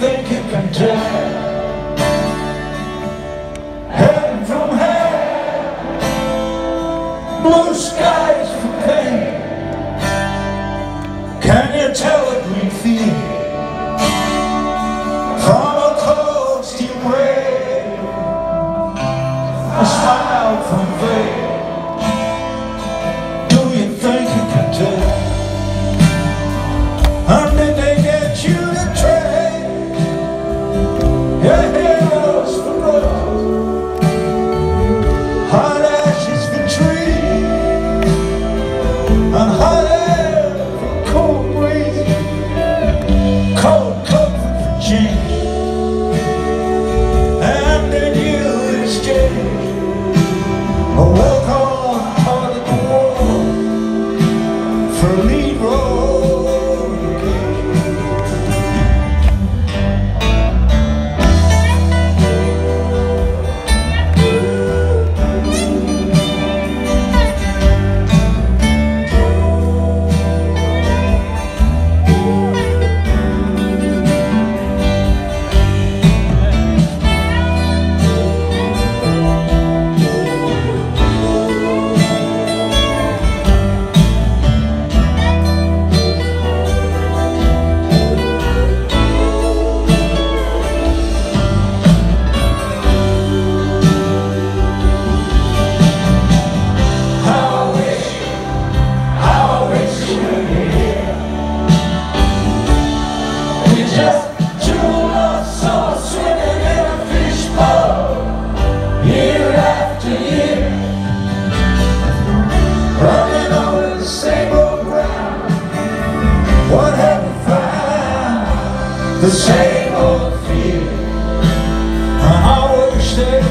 die. Heaven from hell, blue skies from pain. Can you tell a green field from a cold steel rail? A smile from veil. Do you think you can tell? Welcome of the war for a the same old fear. I always stay.